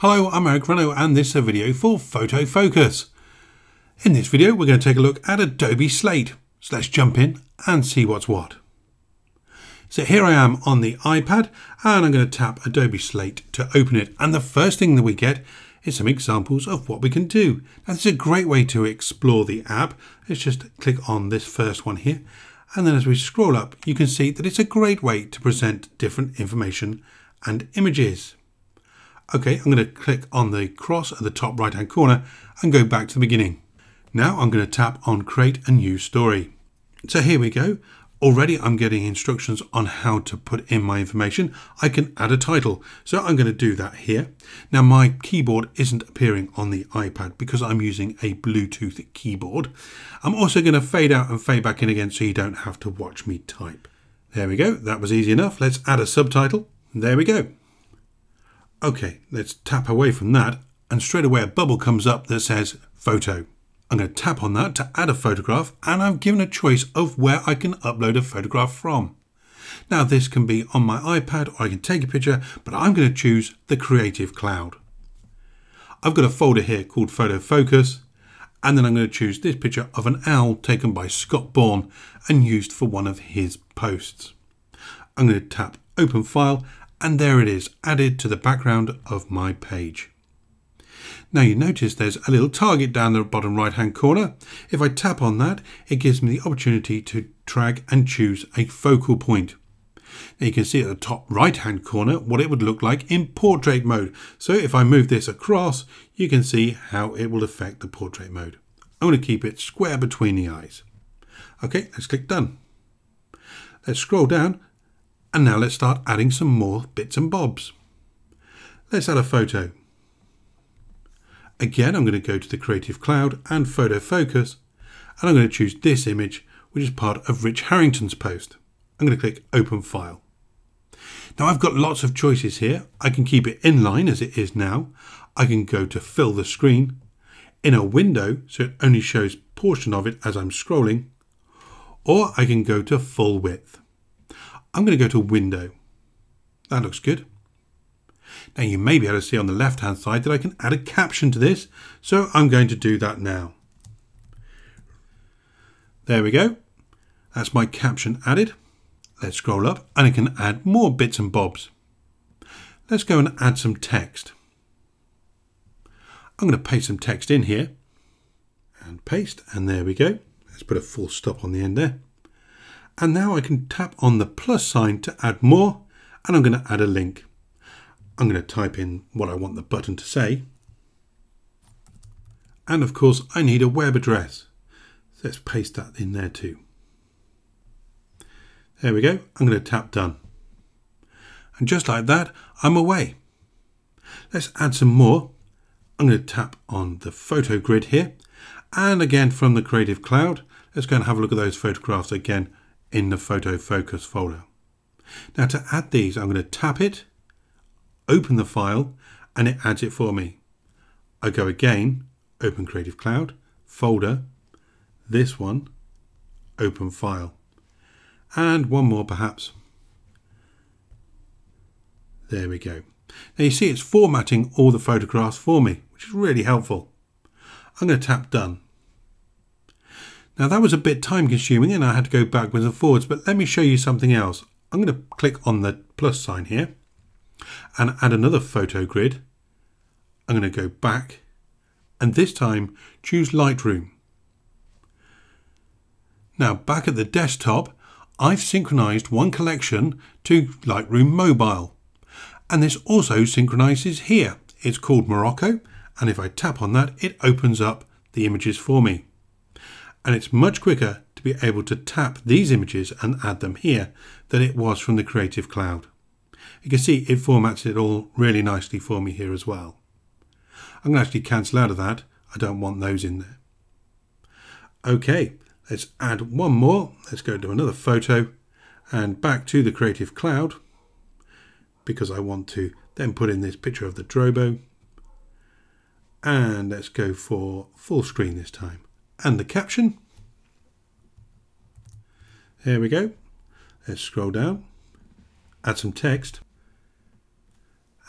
Hello, I'm Eric Renno and this is a video for Photofocus. In this video we're going to take a look at Adobe Slate. So let's jump in and see what's what. So here I am on the iPad and I'm going to tap Adobe Slate to open it and the first thing that we get is some examples of what we can do. Now this is a great way to explore the app. Let's just click on this first one here and then as we scroll up you can see that it's a great way to present different information and images. Okay, I'm going to click on the cross at the top right hand corner and go back to the beginning. Now I'm going to tap on create a new story. So here we go. Already I'm getting instructions on how to put in my information. I can add a title. So I'm going to do that here. Now my keyboard isn't appearing on the iPad because I'm using a Bluetooth keyboard. I'm also going to fade out and fade back in again so you don't have to watch me type. There we go. That was easy enough. Let's add a subtitle. There we go. Okay, let's tap away from that and straight away a bubble comes up that says photo. I'm going to tap on that to add a photograph and I'm given a choice of where I can upload a photograph from. Now this can be on my iPad or I can take a picture, but I'm going to choose the Creative Cloud. I've got a folder here called Photo Focus and then I'm going to choose this picture of an owl taken by Scott Bourne and used for one of his posts. I'm going to tap Open File and there it is added to the background of my page. Now you notice there's a little target down the bottom right hand corner. If I tap on that it gives me the opportunity to drag and choose a focal point. Now you can see at the top right hand corner what it would look like in portrait mode. So if I move this across you can see how it will affect the portrait mode. I'm going to keep it square between the eyes. Okay, let's click done. Let's scroll down and now let's start adding some more bits and bobs. Let's add a photo. Again, I'm going to go to the Creative Cloud and Photo Focus, and I'm going to choose this image, which is part of Rich Harrington's post. I'm going to click Open File. Now I've got lots of choices here. I can keep it inline as it is now. I can go to fill the screen in a window so it only shows portion of it as I'm scrolling, or I can go to full width. I'm going to go to window. That looks good. Now you may be able to see on the left hand side that I can add a caption to this. So I'm going to do that now. There we go. That's my caption added. Let's scroll up and I can add more bits and bobs. Let's go and add some text. I'm going to paste some text in here and paste and there we go. Let's put a full stop on the end there. And now I can tap on the plus sign to add more and I'm going to add a link. I'm going to type in what I want the button to say. And of course I need a web address. Let's paste that in there too. There we go. I'm going to tap done. And just like that, I'm away. Let's add some more. I'm going to tap on the photo grid here. And again from the Creative Cloud, let's go and have a look at those photographs again in the photo focus folder. Now to add these, I'm going to tap it, open the file, and it adds it for me. I go again, open Creative Cloud, folder, this one, open file, and one more perhaps. There we go. Now you see it's formatting all the photographs for me, which is really helpful. I'm going to tap done. Now that was a bit time consuming and I had to go backwards and forwards, but let me show you something else. I'm going to click on the plus sign here and add another photo grid. I'm going to go back and this time choose Lightroom. Now back at the desktop, I've synchronized one collection to Lightroom Mobile. And this also synchronizes here. It's called Morocco. And if I tap on that, it opens up the images for me and it's much quicker to be able to tap these images and add them here than it was from the Creative Cloud. You can see it formats it all really nicely for me here as well. I'm going to actually cancel out of that. I don't want those in there. Okay, let's add one more. Let's go to another photo and back to the Creative Cloud because I want to then put in this picture of the Drobo. And let's go for full screen this time and the caption. There we go. Let's scroll down, add some text,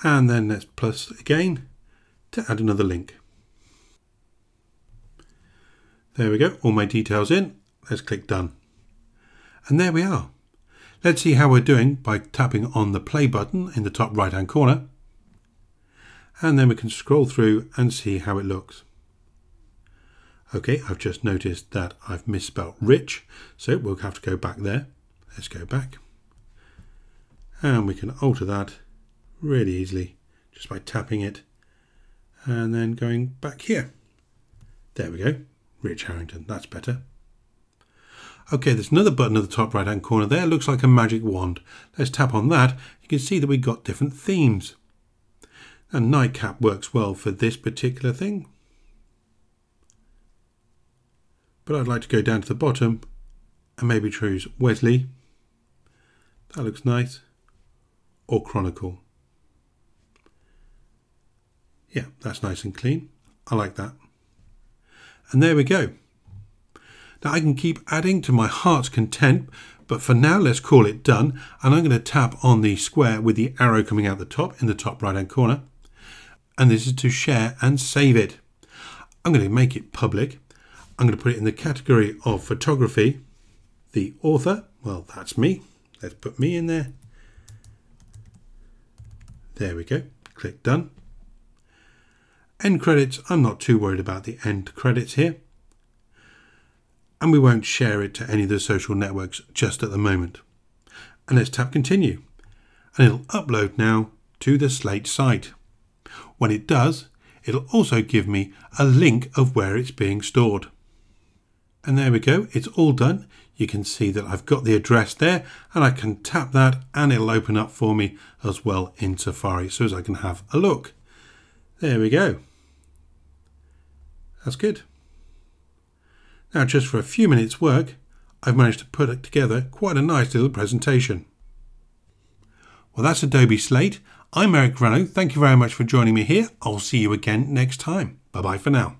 and then let's plus again, to add another link. There we go, all my details in. Let's click done. And there we are. Let's see how we're doing by tapping on the play button in the top right hand corner. And then we can scroll through and see how it looks. Okay, I've just noticed that I've misspelt rich, so we'll have to go back there. Let's go back. And we can alter that really easily just by tapping it and then going back here. There we go, Rich Harrington, that's better. Okay, there's another button at the top right hand corner there, looks like a magic wand. Let's tap on that, you can see that we've got different themes. And Nightcap works well for this particular thing. But I'd like to go down to the bottom and maybe choose Wesley. That looks nice. Or Chronicle. Yeah, that's nice and clean. I like that. And there we go. Now I can keep adding to my heart's content, but for now let's call it done. And I'm going to tap on the square with the arrow coming out the top in the top right hand corner. And this is to share and save it. I'm going to make it public. I'm going to put it in the category of photography. The author, well, that's me. Let's put me in there. There we go. Click done. End credits, I'm not too worried about the end credits here. And we won't share it to any of the social networks just at the moment. And let's tap continue. And it'll upload now to the Slate site. When it does, it'll also give me a link of where it's being stored. And there we go, it's all done. You can see that I've got the address there and I can tap that and it'll open up for me as well in Safari so as I can have a look. There we go. That's good. Now just for a few minutes work, I've managed to put together quite a nice little presentation. Well, that's Adobe Slate. I'm Eric Renno. Thank you very much for joining me here. I'll see you again next time. Bye bye for now.